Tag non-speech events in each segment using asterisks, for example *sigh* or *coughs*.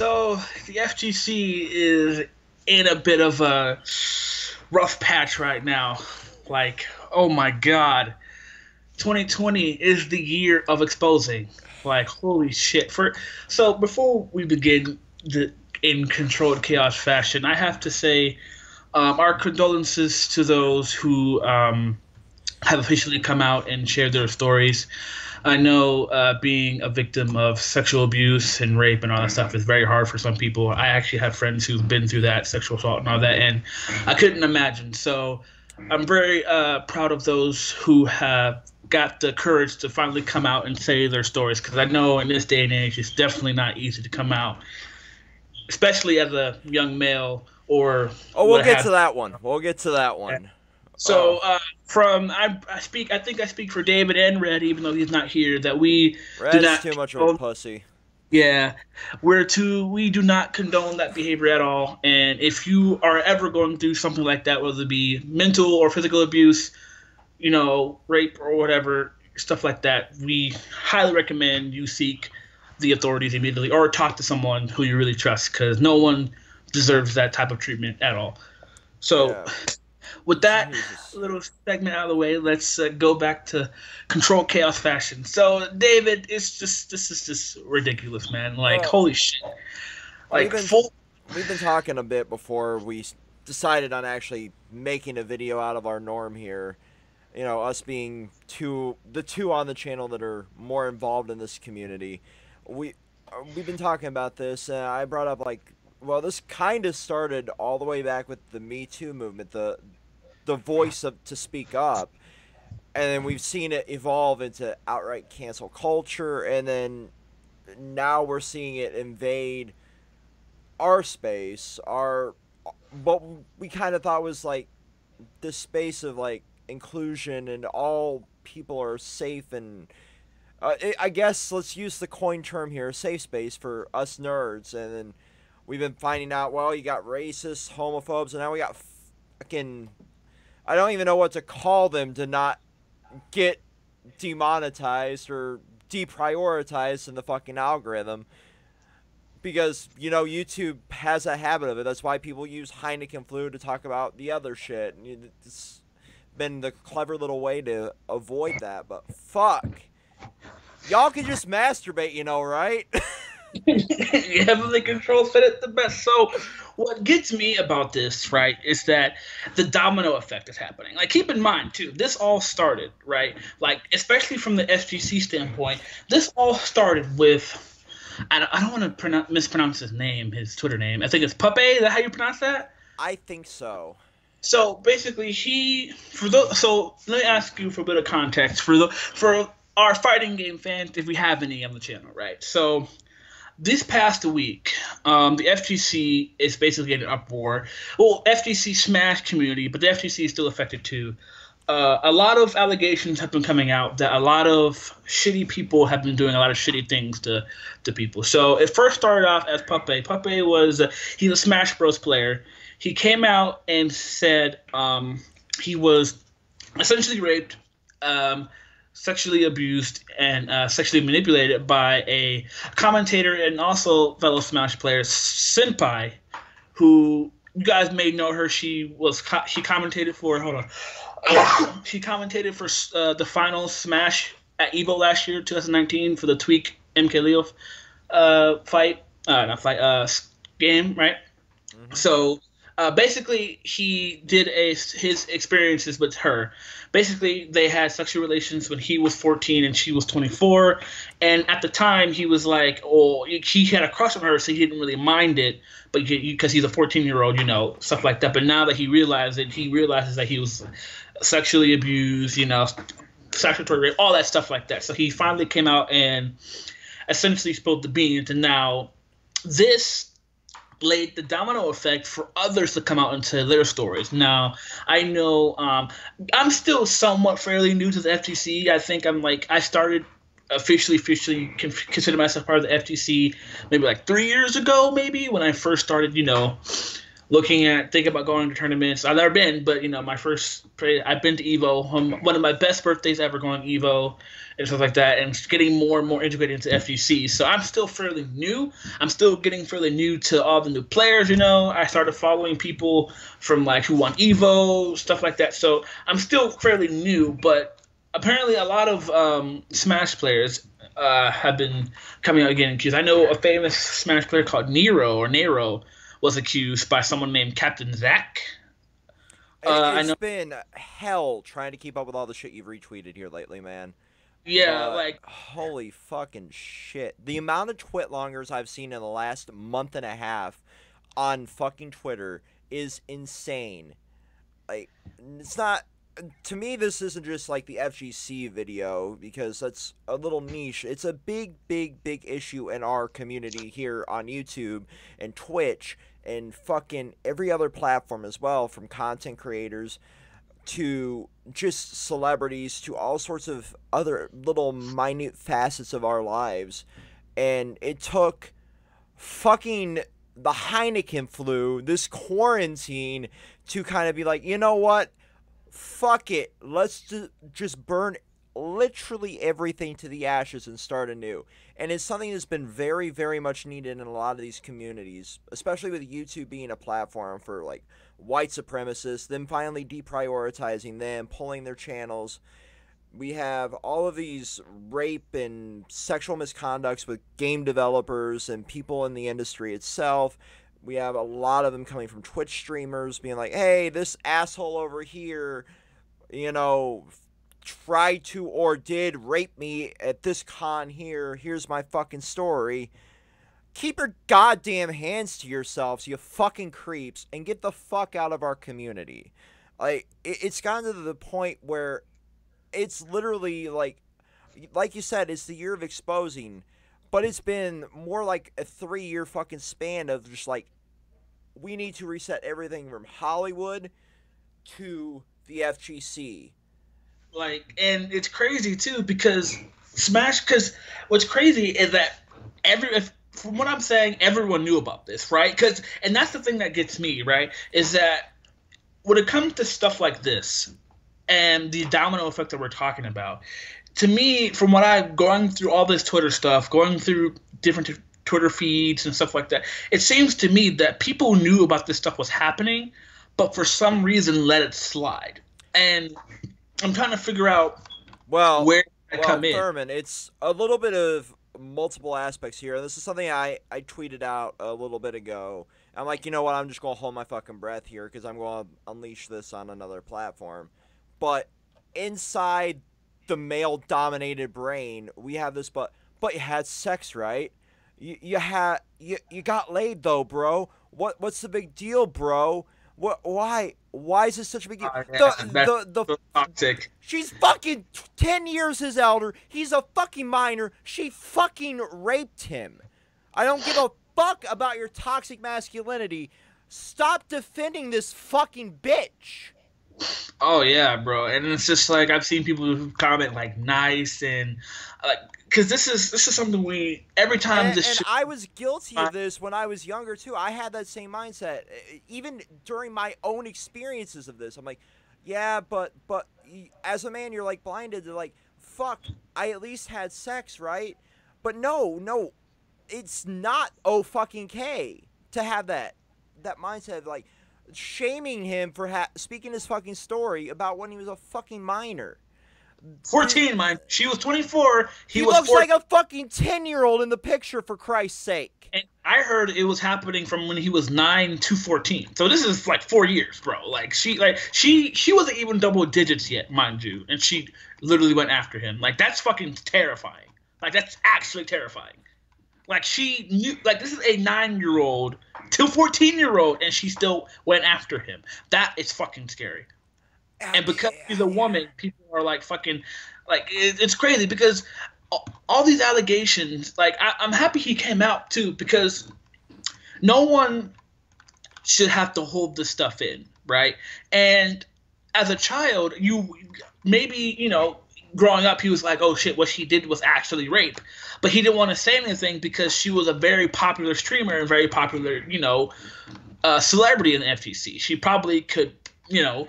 So the FGC is in a bit of a rough patch right now. Like, oh my god. 2020 is the year of exposing. Like, holy shit. For so before we begin the in controlled chaos fashion, I have to say um, our condolences to those who um, have officially come out and shared their stories. I know uh, being a victim of sexual abuse and rape and all that stuff is very hard for some people. I actually have friends who've been through that, sexual assault and all that, and I couldn't imagine. So I'm very uh, proud of those who have got the courage to finally come out and say their stories because I know in this day and age it's definitely not easy to come out, especially as a young male or. Oh, we'll get have. to that one. We'll get to that one. So uh, from I, I, speak I think I speak for David and Red even though he's not here that we Red's do not too much of a pussy. Yeah, we're too. we do not condone that behavior at all. And if you are ever going through something like that, whether it be mental or physical abuse, you know, rape or whatever stuff like that, we highly recommend you seek the authorities immediately or talk to someone who you really trust because no one deserves that type of treatment at all. So. Yeah with that Jesus. little segment out of the way, let's uh, go back to control chaos fashion. So, David, it's just this is just ridiculous, man. Like, well, holy shit! Like, we've been, full... we've been talking a bit before we decided on actually making a video out of our norm here. You know, us being two, the two on the channel that are more involved in this community. We uh, we've been talking about this. Uh, I brought up like well, this kind of started all the way back with the Me Too movement, the the voice of to speak up and then we've seen it evolve into outright cancel culture and then now we're seeing it invade our space our what we kind of thought was like this space of like inclusion and all people are safe and uh, I guess let's use the coin term here, safe space for us nerds. And then we've been finding out, well, you got racists, homophobes, and now we got fucking I don't even know what to call them to not get demonetized or deprioritized in the fucking algorithm. Because, you know, YouTube has a habit of it. That's why people use Heineken Flu to talk about the other shit. It's been the clever little way to avoid that. But fuck. Y'all can just masturbate, you know, right? heavily controlled fit it the best. So, what gets me about this, right, is that the domino effect is happening. Like, keep in mind, too, this all started, right? Like, especially from the FGC standpoint, this all started with. I don't, I don't want to pronounce, mispronounce his name, his Twitter name. I think it's Puppe. Is that how you pronounce that? I think so. So basically, he for the so let me ask you for a bit of context for the for our fighting game fans, if we have any on the channel, right? So this past week, um, the FGC is basically in an uproar. Well, FGC smashed community, but the FGC is still affected too. Uh, a lot of allegations have been coming out that a lot of shitty people have been doing a lot of shitty things to, to people. So it first started off as Puppe. Puppe was uh, he's a Smash Bros. player. He came out and said um, he was essentially raped. Um, sexually abused and uh, sexually manipulated by a commentator and also fellow Smash player, Senpai, who you guys may know her. She was co- she commentated for hold on, *coughs* she commentated for uh, the final Smash at Evo last year, 2019, for the Tweek MK Leo uh, fight, uh, not fight, uh, game, right? Mm-hmm. So uh, basically, he did a his experiences with her. Basically they had sexual relations when he was 14 and she was 24 and at the time he was like oh he had a crush on her so he didn't really mind it. But because he's a 14 year old you know stuff like that. But now that he realized it he realizes that he was sexually abused you know statutory rape all that stuff like that. So he finally came out and essentially spilled the beans. And now this laid the domino effect for others to come out and tell their stories. Now, I know um, I'm still somewhat fairly new to the FGC. I think I'm like I started officially officially consider myself part of the FGC maybe like three years ago, maybe when I first started, you know, looking at thinking about going to tournaments. I've never been, but you know, my first I've been to Evo. Um, one of my best birthdays ever going Evo and stuff like that, and getting more and more integrated into FGC. So I'm still fairly new. I'm still getting fairly new to all the new players. You know, I started following people from like who won Evo, stuff like that. So I'm still fairly new, but apparently a lot of um, Smash players uh, have been coming out again because I know a famous Smash player called Nairo or Nairo was accused by someone named Captain Zack. Uh, it's been hell trying to keep up with all the shit you've retweeted here lately, man. Yeah, uh, like holy fucking shit. The amount of twitlongers I've seen in the last month and a half on fucking Twitter is insane. Like it's not to me this isn't just like the FGC video because that's a little niche. It's a big big big issue in our community here on YouTube and Twitch and fucking every other platform as well from content creators to just celebrities to all sorts of other little minute facets of our lives. And it took fucking the Heineken flu, this quarantine, to kind of be like, you know what? Fuck it. Let's just burn literally everything to the ashes and start anew. And it's something that's been very, very much needed in a lot of these communities, especially with YouTube being a platform for like white supremacists, then finally deprioritizing them, pulling their channels. We have all of these rape and sexual misconducts with game developers and people in the industry itself. We have a lot of them coming from Twitch streamers being like, hey, this asshole over here, you know, tried to or did rape me at this con here. Here's my fucking story. Keep your goddamn hands to yourselves, you fucking creeps, and get the fuck out of our community. Like, it's gotten to the point where it's literally like, like you said, it's the year of exposing, but it's been more like a three year fucking span of just like, we need to reset everything from Hollywood to the FGC like, and it's crazy too because Smash. Because what's crazy is that every if from what I'm saying, everyone knew about this, right? Because and that's the thing that gets me, right? Is that when it comes to stuff like this and the domino effect that we're talking about, to me, from what I'm going through all this Twitter stuff, going through different t- Twitter feeds and stuff like that, it seems to me that people knew about this stuff was happening, but for some reason let it slide. And I'm trying to figure out well where I well, come in. Thurman, it's a little bit of multiple aspects here. This is something I I tweeted out a little bit ago. I'm like, you know what? I'm just gonna hold my fucking breath here because I'm gonna unleash this on another platform. But inside the male-dominated brain, we have this. But but you had sex, right? You you had you you got laid though, bro. What what's the big deal, bro? What? Why? Why is this such a big deal? Yeah, the, the, the, toxic. She's fucking ten years his elder. He's a fucking minor. She fucking raped him. I don't give a fuck about your toxic masculinity. Stop defending this fucking bitch. Oh yeah, bro. And it's just like I've seen people who comment like nice and like because this is this is something we every time and, this. And I was guilty of this when I was younger too. I had that same mindset, even during my own experiences of this. I'm like, yeah, but but as a man, you're like blinded to like, fuck. I at least had sex, right? But no, no, it's not oh fucking k to have that that mindset of like shaming him for ha- speaking his fucking story about when he was a fucking minor. 14, mind. She was 24. He, he was looks 14. like a fucking 10 year old in the picture, for Christ's sake. And I heard it was happening from when he was 9 to 14. So this is like four years, bro. Like she, like she, she wasn't even double digits yet, mind you, and she literally went after him. Like that's fucking terrifying. Like that's actually terrifying. Like she knew, like this is a nine-year-old to 14-year-old, and she still went after him. That is fucking scary and because yeah, she's a woman, people are like fucking, like it, it's crazy because all, all these allegations. Like I, I'm happy he came out too because no one should have to hold this stuff in, right? And as a child, you maybe you know growing up, he was like, "Oh shit, what she did was actually rape," but he didn't want to say anything because she was a very popular streamer and very popular, you know, a celebrity in the FGC. She probably could, you know,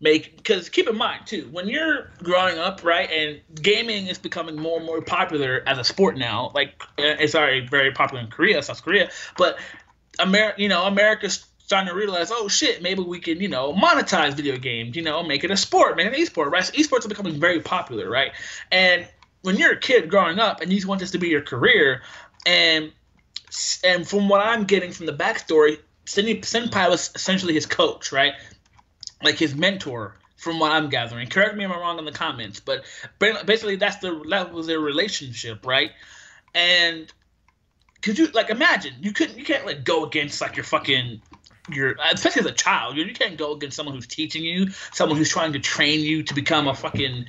make because keep in mind too when you're growing up right and gaming is becoming more and more popular as a sport now like uh, it's already very popular in korea south korea but america you know america's starting to realize oh shit maybe we can you know monetize video games you know make it a sport make it an esport right? So esports are becoming very popular right? And when you're a kid growing up and you want this to be your career and and from what i'm getting from the backstory senpai was essentially his coach right like his mentor from what I'm gathering. Correct me if I'm wrong in the comments, but basically that's the that was their relationship, right? And could you like imagine you couldn't you can't like go against like your fucking your especially as a child you, you can't go against someone who's teaching you someone who's trying to train you to become a fucking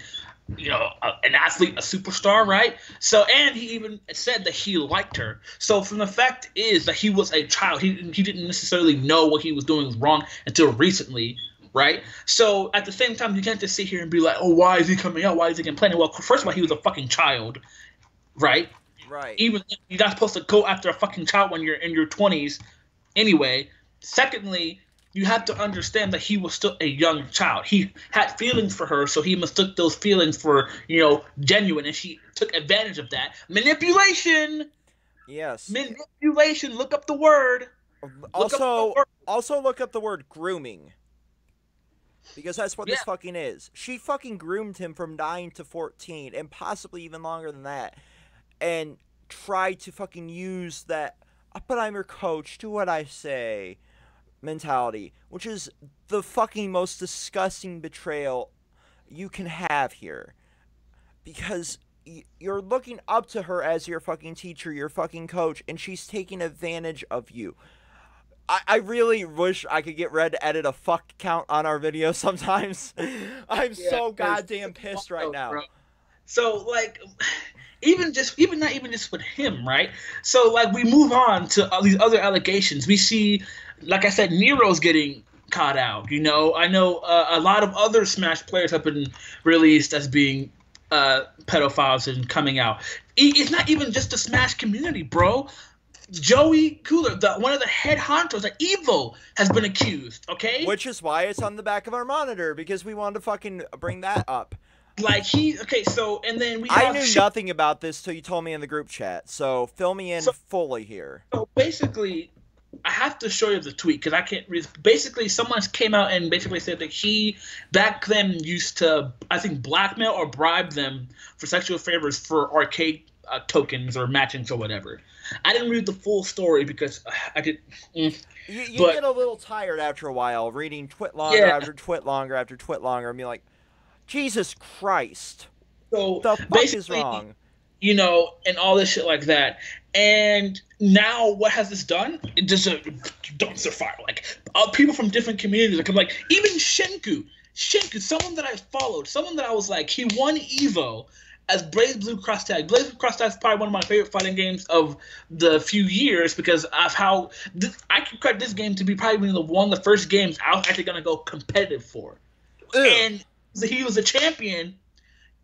you know a, an athlete a superstar right so and he even said that he liked her so from the fact is that he was a child he, he didn't necessarily know what he was doing was wrong until recently right? So at the same time, you can't just sit here and be like, oh, why is he coming out? Why is he complaining? Well, first of all, he was a fucking child, right? Right. Even you're not supposed to go after a fucking child when you're in your 20s anyway. Secondly, you have to understand that he was still a young child. He had feelings for her, so he mistook those feelings for, you know, genuine, and she took advantage of that. Manipulation. Yes. Manipulation. Look up the word. Also, word. also look up the word grooming because that's what yeah. this fucking is. She fucking groomed him from 9 to 14 and possibly even longer than that and tried to fucking use that but I'm your coach, do what I say mentality, which is the fucking most disgusting betrayal you can have here. Because you're looking up to her as your fucking teacher, your fucking coach, and she's taking advantage of you. I, I really wish I could get Red to edit a fuck count on our video *laughs* sometimes. I'm yeah, so goddamn pissed right now. Bro. So like even just even not even just with him, right? So like we move on to all these other allegations. We see like I said Nairo's getting caught out, you know. I know uh, a lot of other Smash players have been released as being uh, pedophiles and coming out. It's not even just the Smash community, bro. Joey Cuellar, the, one of the head honchos at Evo, has been accused. Okay, which is why it's on the back of our monitor because we wanted to fucking bring that up. Like he, okay, so and then we. I knew sh- nothing about this till you told me in the group chat. So fill me in so, fully here. So basically, I have to show you the tweet because I can't read. Basically, someone came out and basically said that he back then used to, I think, blackmail or bribe them for sexual favors for arcade uh, tokens or matchings or whatever. I didn't read the full story because I did. Mm, you, you but, get a little tired after a while reading twit longer yeah. after twit longer after twit longer and be like, Jesus Christ. So the fuck is wrong? You know, and all this shit like that. And now, what has this done? It just a dumpster fire. Like uh, people from different communities like I'm like even Shinku, Shinku, someone that I followed, someone that I was like, he won Evo as BlazBlue Cross Tag. BlazBlue Cross Tag is probably one of my favorite fighting games of the few years because of how this, I can credit this game to be probably one of the first games I was actually gonna go competitive for. Ew. And he was a champion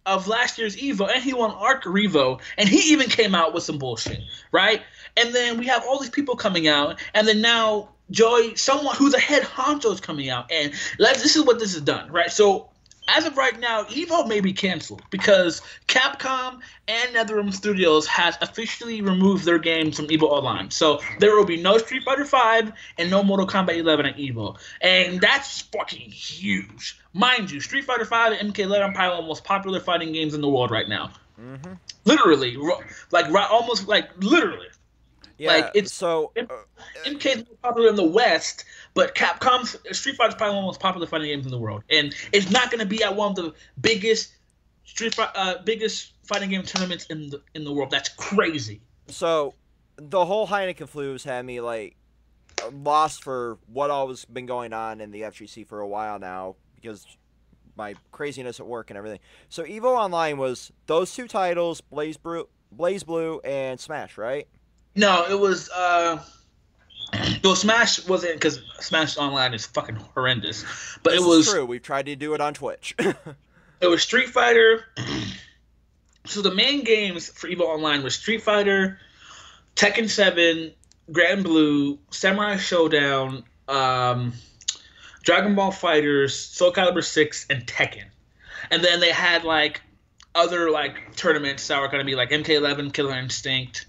of last year's Evo, and he won Arc Revo, and he even came out with some bullshit, right? And then we have all these people coming out, and then now Joey, someone who's a head honcho is coming out, and let's. this is what this has done, right? So as of right now, Evo may be canceled because Capcom and NetherRealm Studios has officially removed their games from Evo Online. So there will be no Street Fighter V and no Mortal Kombat 11 at Evo, and that's fucking huge. Mind you, Street Fighter V and MK11 are probably the most popular fighting games in the world right now. Mm-hmm. Literally, like almost like literally. Yeah, like it's so uh, MK is more popular in the West, but Capcom's Street Fighter is probably one of the most popular fighting games in the world, and it's not going to be at one of the biggest Street uh, biggest fighting game tournaments in the in the world. That's crazy. So, the whole Heineken flu has had me like lost for what all has been going on in the FGC for a while now because my craziness at work and everything. So Evo Online was those two titles, Blaze Blue, BlazBlue, and Smash, right? No, it was. uh well, Smash wasn't because Smash Online is fucking horrendous, but this it was true. We've tried to do it on Twitch. *laughs* it was Street Fighter. so the main games for Evo Online was Street Fighter, Tekken Seven, Granblue, Samurai Showdown, um, Dragon Ball FighterZ, Soul Calibur Six, and Tekken, and then they had like other like tournaments that were going to be like MK11, Killer Instinct.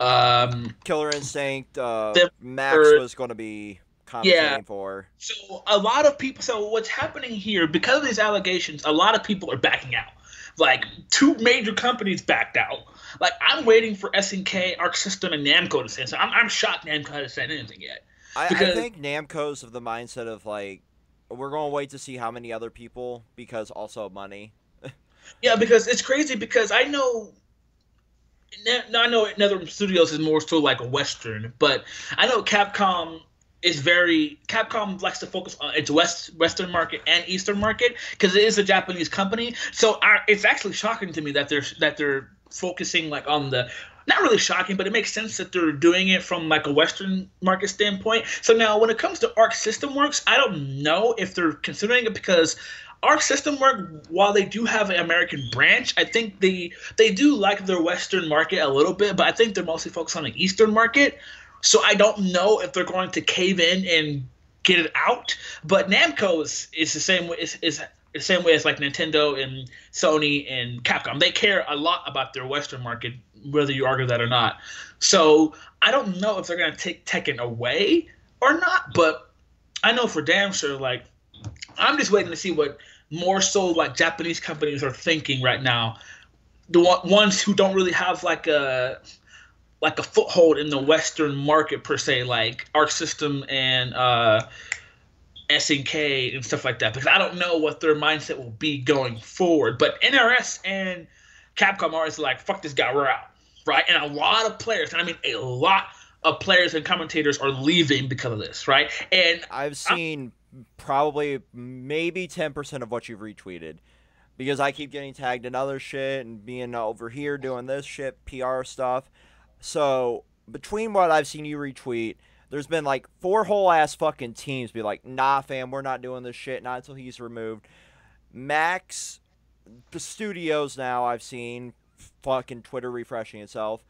Um, Killer Instinct. Uh, Max was going to be yeah. for. So a lot of people. So what's happening here because of these allegations? A lot of people are backing out. Like two major companies backed out. Like I'm waiting for SNK, Arc System, and Namco to say something. I'm, I'm shocked Namco hasn't said anything yet. I, I think Namco's of the mindset of like, we're going to wait to see how many other people because also money. *laughs* yeah, because it's crazy because I know I know NetherRealm Studios is more so like a Western, but I know Capcom is very Capcom likes to focus on its west Western market and Eastern market because it is a Japanese company. So our, it's actually shocking to me that they're that they're focusing like on the not really shocking, but it makes sense that they're doing it from like a Western market standpoint. So now when it comes to Arc System Works, I don't know if they're considering it because Arc System Work, while they do have an American branch, I think they they do like their Western market a little bit, but I think they're mostly focused on the Eastern market. So I don't know if they're going to cave in and get it out. But Namco is, is the same way is, is the same way as like Nintendo and Sony and Capcom. They care a lot about their Western market, whether you argue that or not. So I don't know if they're gonna take Tekken away or not, but I know for damn sure, like I'm just waiting to see what more so like Japanese companies are thinking right now. The ones who don't really have like a like a foothold in the Western market per se, like Arc System and uh, SNK and stuff like that. Because I don't know what their mindset will be going forward. But NRS and Capcom are like, fuck this guy, we're out, right? And a lot of players, and I mean a lot of players and commentators are leaving because of this, right? And I've seen I'm, probably maybe ten percent of what you've retweeted. Because I keep getting tagged in other shit and being over here doing this shit, PR stuff so between what I've seen you retweet, there's been like four whole ass fucking teams be like, nah, fam, we're not doing this shit, not until he's removed. Max, the studios now I've seen fucking Twitter refreshing itself,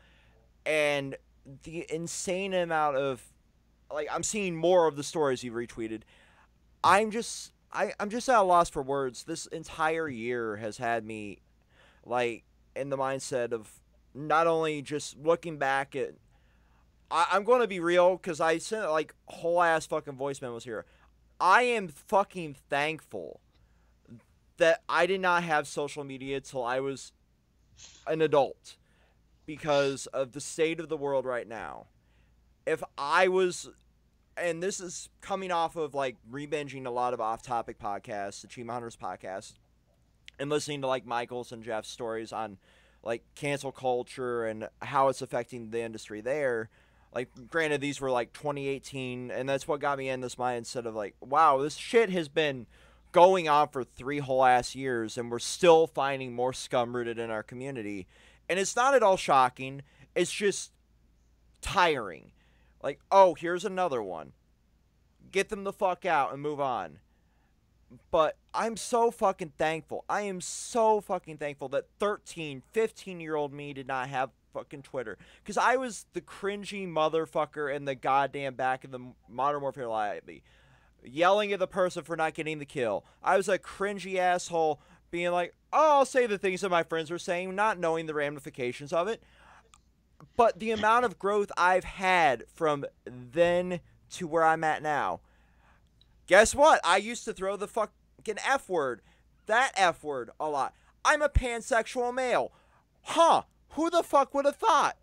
and the insane amount of like I'm seeing more of the stories you've retweeted. I'm just I, I'm just at a loss for words. This entire year has had me like in the mindset of not only just looking back at I, going to be real because I sent like whole ass fucking voice memos here. I am fucking thankful that I did not have social media till I was an adult because of the state of the world right now. If I was, and this is coming off of like rebinging a lot of off topic podcasts, the Achievement Hunters podcast, and listening to like Michael's and Jeff's stories on like cancel culture and how it's affecting the industry there. Like, granted, these were like 2018, and that's what got me in this mindset of like, wow, this shit has been going on for three whole ass years, and we're still finding more scum rooted in our community. And it's not at all shocking. It's just tiring. Like, oh, here's another one. Get them the fuck out and move on. But I'm so fucking thankful. I am so fucking thankful that 13, 15 year old me did not have fucking Twitter. Because I was the cringy motherfucker in the goddamn back of the Modern Warfare lobby. Yelling at the person for not getting the kill. I was a cringy asshole being like, oh, I'll say the things that my friends were saying, not knowing the ramifications of it. But the amount of growth I've had from then to where I'm at now Guess what? I used to throw the fucking F word, that F word a lot. I'm a pansexual male. Huh. Who the fuck would have thought?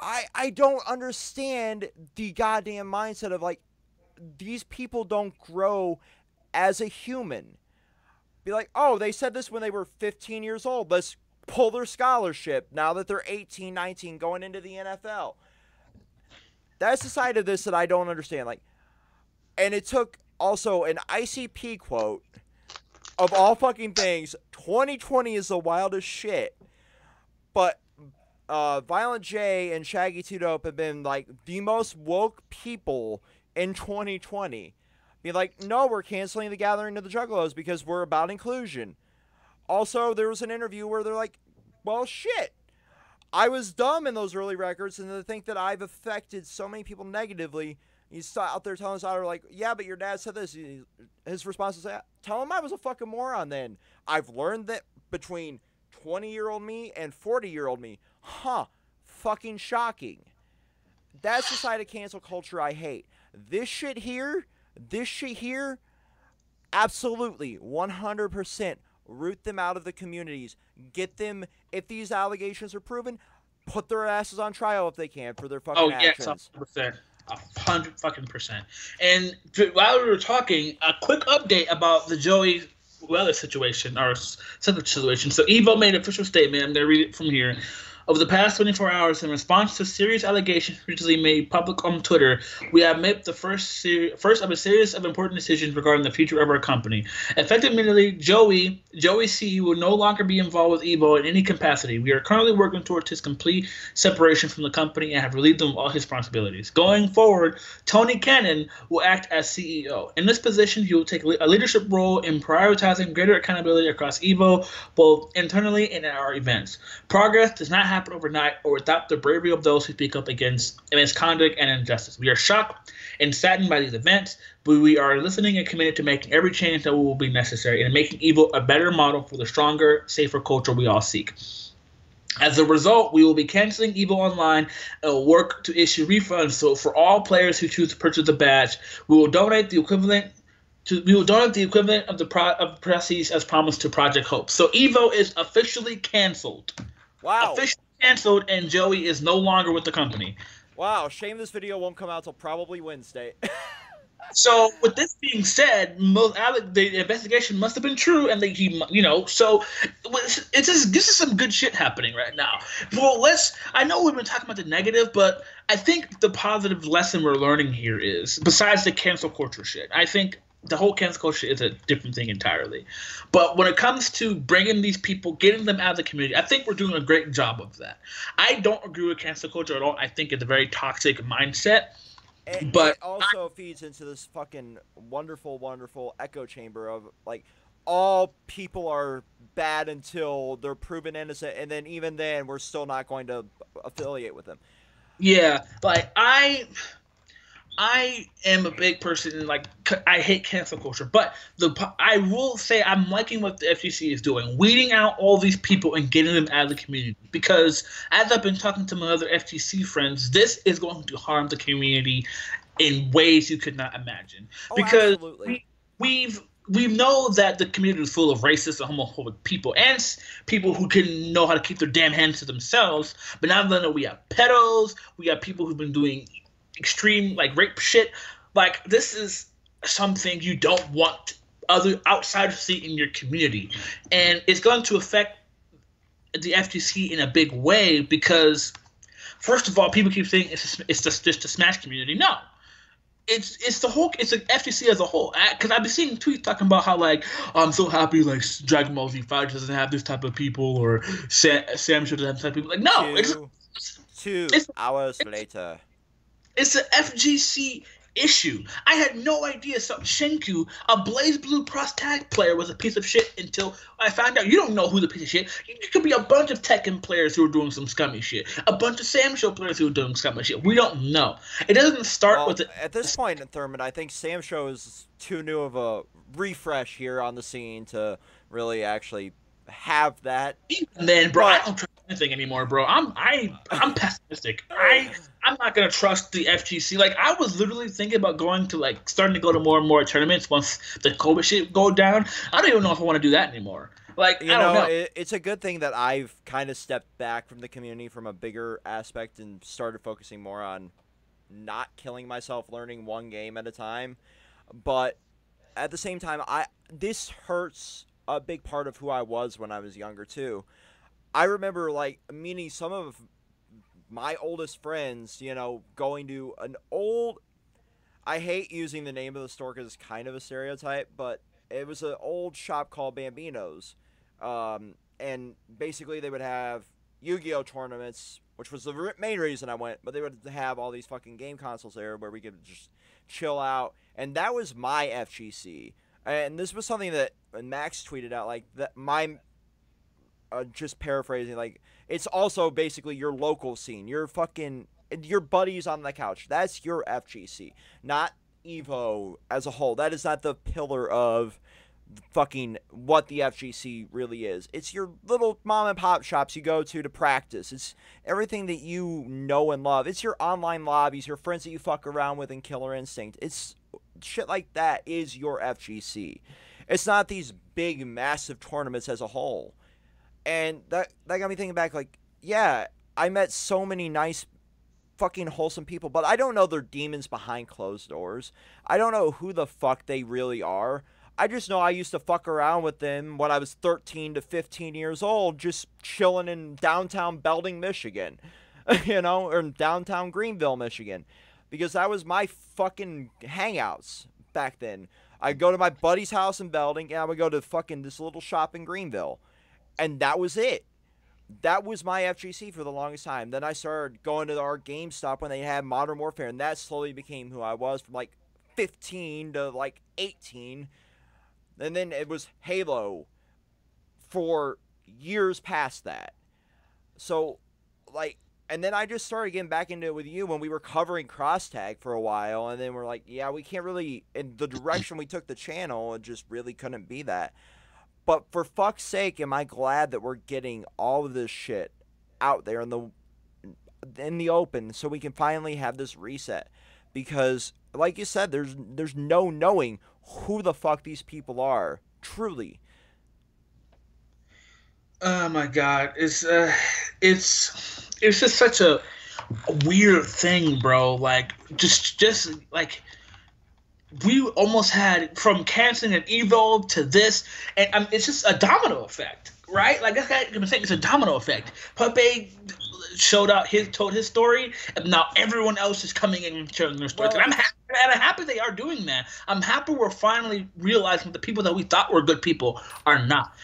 I I don't understand the goddamn mindset of like these people don't grow as a human. Be like, "Oh, they said this when they were 15 years old. Let's pull their scholarship now that they're 18, 19 going into the NFL." That's the side of this that I don't understand. Like and it took also an ICP quote of all fucking things. 2020 is the wildest shit. But uh, Violent J and Shaggy 2 Dope have been like the most woke people in 2020. Be like, no, we're canceling the gathering of the Juggalos because we're about inclusion. Also, there was an interview where they're like, well, shit. I was dumb in those early records, and to think that I've affected so many people negatively He's out there telling his daughter, like, yeah, but your dad said this. His response is, tell him I was a fucking moron then. I've learned that between 20 year old me and 40 year old me. Huh. Fucking shocking. That's the side of cancel culture I hate. This shit here, this shit here, absolutely, 100%. Root them out of the communities. Get them, if these allegations are proven, put their asses on trial if they can for their fucking oh, actions. Oh, yes, 100%. A hundred fucking percent. And while we were talking, a quick update about the Joey Cuellar situation or situation. So Evo made an official statement. I'm going to read it from here. Over the past 24 hours, in response to serious allegations recently made public on Twitter, we have made the first ser- first of a series of important decisions regarding the future of our company. Effective immediately, Joey Joey C will no longer be involved with Evo in any capacity. We are currently working towards his complete separation from the company and have relieved him of all his responsibilities. Going forward, Tony Cannon will act as CEO. In this position, he will take a leadership role in prioritizing greater accountability across Evo, both internally and at our events. Progress does not happen overnight or without the bravery of those who speak up against misconduct and injustice. We are shocked and saddened by these events, but we are listening and committed to making every change that will be necessary and making Evo a better model for the stronger, safer culture we all seek. As a result, we will be canceling Evo Online and will work to issue refunds. So, for all players who choose to purchase the badge, we will donate the equivalent to we will donate the equivalent of the pro, of proceeds as promised to Project Hope. So, Evo is officially canceled. Wow! Officially canceled, and Joey is no longer with the company. Wow, shame this video won't come out till probably Wednesday. *laughs* so, with this being said, most, the investigation must have been true, and they, he, you know, so it's just this is some good shit happening right now. Well, let's. I know we've been talking about the negative, but I think the positive lesson we're learning here is, besides the cancel culture shit, I think the whole cancel culture is a different thing entirely. But when it comes to bringing these people, getting them out of the community, I think we're doing a great job of that. I don't agree with cancel culture at all. I think it's a very toxic mindset. It, but it also I, feeds into this fucking wonderful, wonderful echo chamber of like all people are bad until they're proven innocent, and then even then we're still not going to affiliate with them. Yeah, like I I am a big person like I hate cancel culture, but the I will say I'm liking what the FGC is doing, weeding out all these people and getting them out of the community. Because as I've been talking to my other FGC friends, this is going to harm the community in ways you could not imagine. Oh, because we, we've we know that the community is full of racist and homophobic people and people who can know how to keep their damn hands to themselves. But now that we have pedos, we have people who've been doing extreme like rape shit. Like this is something you don't want other outsiders to see in your community, and it's going to affect the FGC in a big way because, first of all, people keep saying it's a, it's just just a Smash community. No, it's it's the whole it's the FGC as a whole. Because I've been seeing tweets talking about how like I'm so happy like Dragon Ball Z Fighter doesn't have this type of people or Sam, Sam doesn't have this type of people. Like no, two, it's, two it's, hours it's, later. It's an FGC issue. I had no idea some Shinku, a BlazBlue Cross tag player, was a piece of shit until I found out. You don't know who's a piece of shit. It could be a bunch of Tekken players who are doing some scummy shit, a bunch of Sam Show players who are doing scummy shit. We don't know. It doesn't start well, with it. At this point in Thurman, I think Sam Show is too new of a refresh here on the scene to really actually have that. Even then, bro, but, I don't trust anything anymore, bro. I'm I I'm pessimistic. I I'm not gonna trust the FGC. Like I was literally thinking about going to like starting to go to more and more tournaments once the COVID shit go down. I don't even know if I want to do that anymore. Like you know, know. It, it's a good thing that I've kind of stepped back from the community from a bigger aspect and started focusing more on not killing myself, learning one game at a time. But at the same time, I this hurts a big part of who I was when I was younger too. I remember like meeting some of my oldest friends, you know, going to an old. I hate using the name of the store because it's kind of a stereotype, but it was an old shop called Bambino's, um, and basically they would have Yu-Gi-Oh tournaments, which was the main reason I went. But they would have all these fucking game consoles there where we could just chill out, and that was my FGC. And this was something that Max tweeted out, like that my uh, just paraphrasing, like it's also basically your local scene. You're fucking. your buddies on the couch. That's your FGC, not Evo as a whole. That is not the pillar of fucking what the FGC really is. It's your little mom and pop shops you go to to practice. It's everything that you know and love. It's your online lobbies, your friends that you fuck around with in Killer Instinct. It's shit like that is your FGC. It's not these big massive tournaments as a whole. And that that got me thinking back like, yeah, I met so many nice fucking wholesome people, but I don't know their demons behind closed doors. I don't know who the fuck they really are. I just know I used to fuck around with them when I was 13 to 15 years old, just chilling in downtown Belding, Michigan, *laughs* you know, or downtown Greenville, Michigan, because that was my fucking hangouts back then. I'd go to my buddy's house in Belding, and I would go to fucking this little shop in Greenville, and that was it. That was my FGC for the longest time. Then I started going to our GameStop when they had Modern Warfare, and that slowly became who I was from like 15 to like 18 and then it was Halo for years past that. So, like, and then I just started getting back into it with you when we were covering cross tag for a while, and then we're like, yeah, we can't really, in the direction we took the channel, it just really couldn't be that. But for fuck's sake, am I glad that we're getting all of this shit out there in the in the open so we can finally have this reset because like you said there's there's no knowing who the fuck these people are. Truly. Oh my god, it's uh, it's it's just such a, a weird thing, bro. Like just just like we almost had from canceling an Evo to this, and um, it's just a domino effect, right? Like that's I'm saying. It's a domino effect. Pepe showed out his told his story, and now everyone else is coming in and sharing their story. Well, and I'm happy, and I'm happy they are doing that. I'm happy we're finally realizing the people that we thought were good people are not.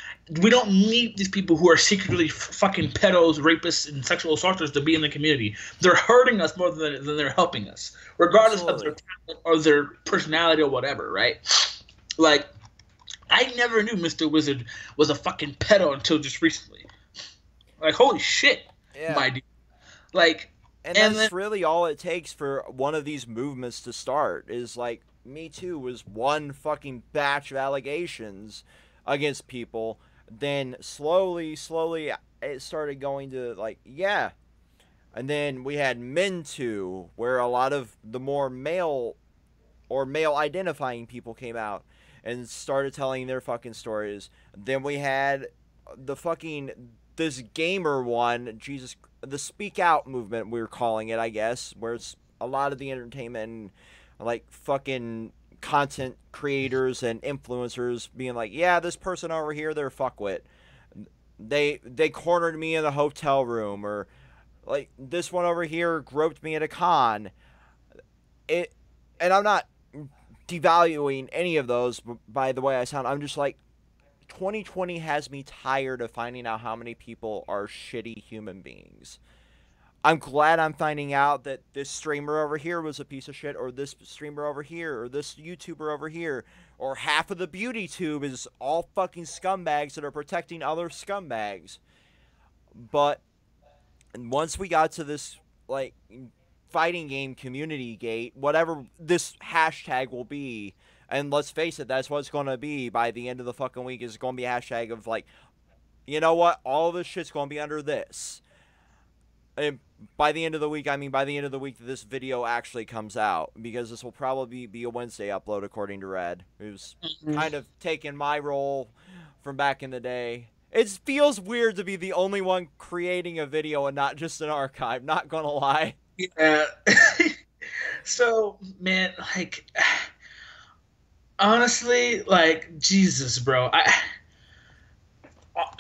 We don't need these people who are secretly f- fucking pedos, rapists, and sexual assaulters to be in the community. They're hurting us more than, than they're helping us, regardless Absolutely. of their talent or their personality or whatever, right? Like, I never knew Mr. Wizard was a fucking pedo until just recently. Like, holy shit yeah. my dude. Like, and, and that's then, really all it takes for one of these movements to start. Is like Me Too was one fucking batch of allegations against people. Then slowly, slowly, uh, it started going to like, yeah. And then we had Men Too, where a lot of the more male or male identifying people came out and started telling their fucking stories. Then we had the fucking this gamer one, Jesus, the speak out movement we are calling it, I guess, where it's a lot of the entertainment, like fucking content creators and influencers being like, yeah, this person over here, they're fuckwit. They they cornered me in the hotel room, or like this one over here groped me at a con. It, and I'm not devaluing any of those by the way I sound. I'm just like 2020 has me tired of finding out how many people are shitty human beings. I'm glad I'm finding out that this streamer over here was a piece of shit, or this streamer over here, or this YouTuber over here, or half of the beauty tube is all fucking scumbags that are protecting other scumbags. But once we got to this, like, fighting game community gate, whatever this hashtag will be, and let's face it, that's what it's going to be by the end of the fucking week. Is going to be a hashtag of like, you know what? All this shit's going to be under this. And by the end of the week, I mean by the end of the week that this video actually comes out, because this will probably be a Wednesday upload, according to Red, who's mm-hmm. kind of taken my role from back in the day. It feels weird to be the only one creating a video and not just an archive. Not gonna lie. Yeah. *laughs* so, man, like honestly, like Jesus, bro. I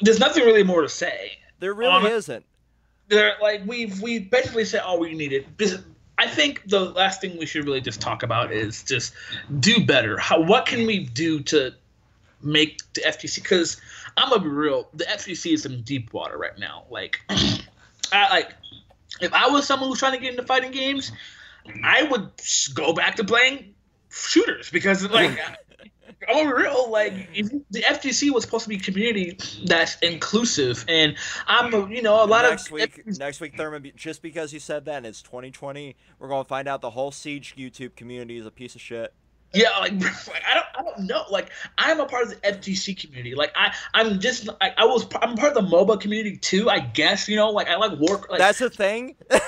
there's nothing really more to say. There really isn't. There, like we've we basically said all we needed. I think the last thing we should really just talk about is just do better. How what can we do to make the FGC? Because I'm gonna be real, the FGC is in deep water right now. Like, *clears throat* I like if I was someone who's trying to get into fighting games, I would go back to playing shooters because like *laughs* I'm real. Like mm-hmm. the FGC was supposed to be community that's inclusive, and I'm, you know, a lot next of week. next week, Thurman. Just because you said that, and it's 2020, we're gonna find out the whole Siege YouTube community is a piece of shit. Yeah, like, *laughs* like I don't, I don't know. Like I'm a part of the FGC community. Like I, I'm just, I, I was, I'm part of the MOBA community too. I guess you know, like I like work. Like, That's a thing. *laughs*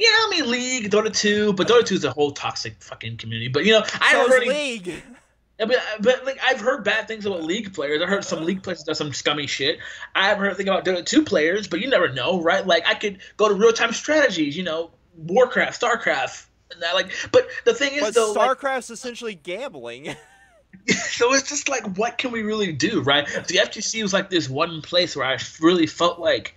Yeah, I mean League, Dota 2, but Dota 2 is a whole toxic fucking community. But you know, I so heard League. Yeah, but, but like I've heard bad things about League players. I heard some League players do some scummy shit. I haven't heard anything about Dota 2 players, but you never know, right? Like I could go to real time strategies, you know, Warcraft, Starcraft, and that, like. But the thing is, But though, like, StarCraft's essentially gambling. *laughs* *laughs* so it's just like, what can we really do, right? The FGC was like this one place where I really felt like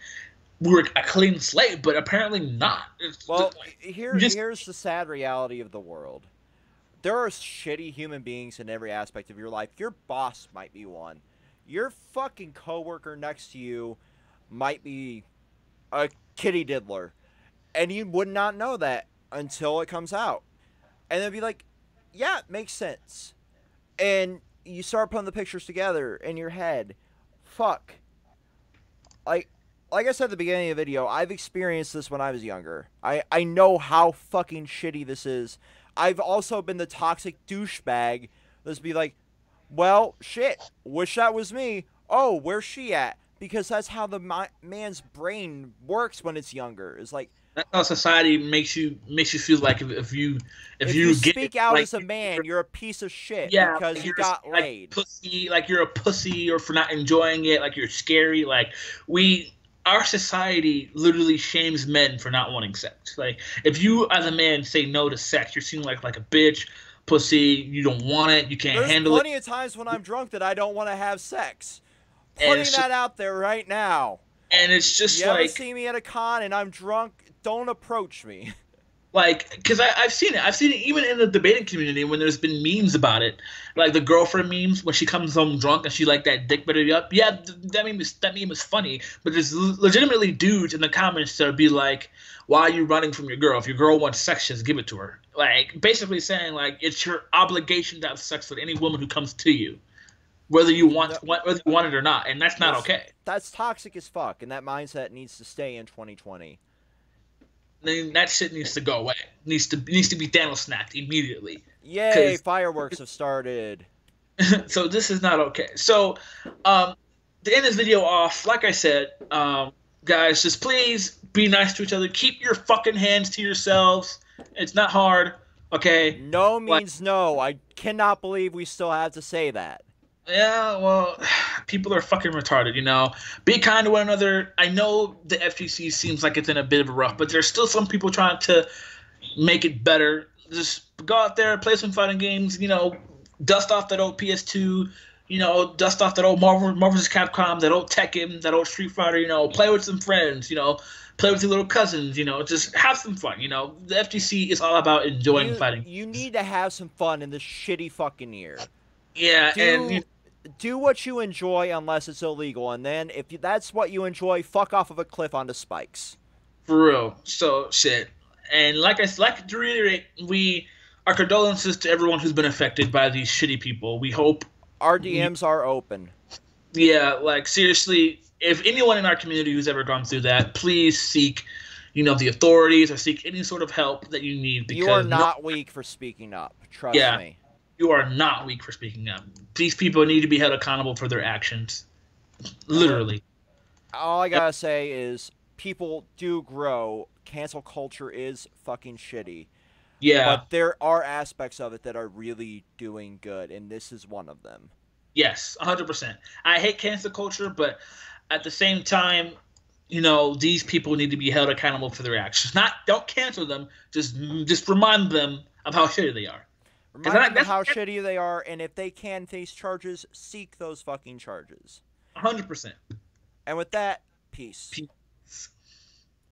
we were a clean slate, but apparently not. It's Well, just like- here, just- here's the sad reality of the world. There are shitty human beings in every aspect of your life. Your boss might be one. Your fucking coworker next to you might be a kitty diddler. And you would not know that until it comes out. And they'd be like, yeah, it makes sense. And you start putting the pictures together in your head. Fuck. Like, like I said at the beginning of the video, I've experienced this when I was younger. I, I know how fucking shitty this is. I've also been the toxic douchebag that's be like, well, shit, wish that was me. Oh, where's she at? Because that's how the man's brain works when it's younger. It's like, That's how society makes you makes you feel like if, if you if, if, you, you, get speak out like, as a man, you're a piece of shit yeah because you got like, laid. pussy like you're a pussy or for not enjoying it like you're scary like we our society literally shames men for not wanting sex like if you as a man say no to sex you're seen like like a bitch pussy you don't want it you can't There's handle it plenty of times when I'm drunk that I don't want to have sex. Putting that out there right now. and it's just You like see me at a con and I'm drunk? Don't approach me. *laughs* like because i've seen it. I've seen it even in the debating community when there's been memes about it. Like the girlfriend memes when she comes home drunk and she like that dick better up. Yeah th- that meme is that meme is funny but there's legitimately dudes in the comments that be like why are you running from your girl? If your girl wants sex just give it to her. Like basically saying like it's your obligation to have sex with any woman who comes to you whether you want whether you want it or not and that's not That's- okay. That's toxic as fuck, and that mindset needs to stay in 2020. Then that shit needs to go away needs to needs to be Thanos snapped immediately Yay, fireworks have started. *laughs* so this is not okay. So, um, to end this video off, like I said, um, guys, just please be nice to each other. Keep your fucking hands to yourselves. It's not hard, okay? No means no. I cannot believe we still have to say that. Yeah, well, *sighs* people are fucking retarded, you know. Be kind to one another. I know the FGC seems like it's in a bit of a rough, but there's still some people trying to make it better. Just go out there, play some fighting games, you know, dust off that old PS2, you know, dust off that old Marvel, Marvel vs. Capcom, that old Tekken, that old Street Fighter, you know, play with some friends, you know, play with your little cousins, you know, just have some fun, you know. The FGC is all about enjoying You, fighting. you need to have some fun in this shitty fucking year. Yeah, Do, and do what you enjoy unless it's illegal, and then if you, that's what you enjoy, fuck off of a cliff onto spikes. For real. So shit. And like I like to reiterate, we our condolences to everyone who's been affected by these shitty people. We hope Our DMs are open. yeah, like seriously, if anyone in our community who's ever gone through that, please seek, you know, the authorities or seek any sort of help that you need because You are no- not weak for speaking up. Trust Yeah. me. You are not weak for speaking up. These people need to be held accountable for their actions. Literally. All I gotta say is people do grow. Cancel culture is fucking shitty. Yeah. But there are aspects of it that are really doing good, and this is one of them. Yes, 100%. I hate cancel culture, but at the same time, you know, these people need to be held accountable for their actions. Not don't cancel them, just just remind them of how shitty they are. Remind that- them how shitty they are, and if they can face charges, seek those fucking charges. 100%. And with that, peace. Peace.